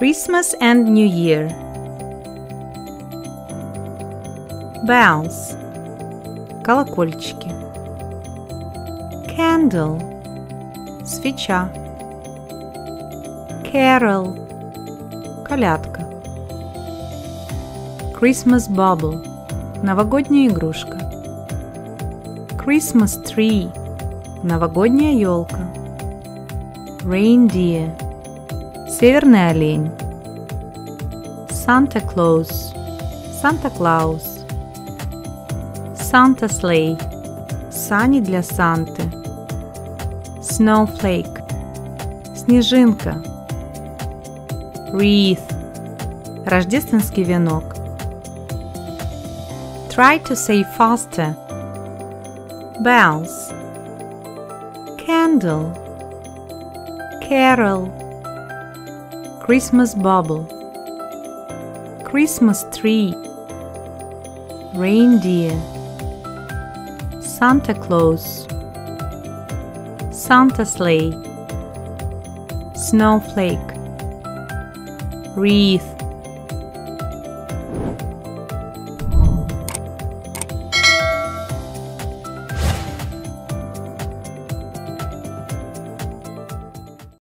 Christmas and New Year. Bells. Колокольчики. Candle. Свеча. Carol. Колядка. Christmas bubble. Новогодняя игрушка. Christmas tree. Новогодняя елка. Reindeer. Северный олень. Santa Claus. Санта-Клаус. Santa Sleigh. Сани для Санты. Snowflake. Снежинка. Wreath. Рождественский венок. Try to say faster. Bells. Candle. Carol. Christmas bauble. Christmas tree. Reindeer. Santa Claus. Santa sleigh. Snowflake. Wreath.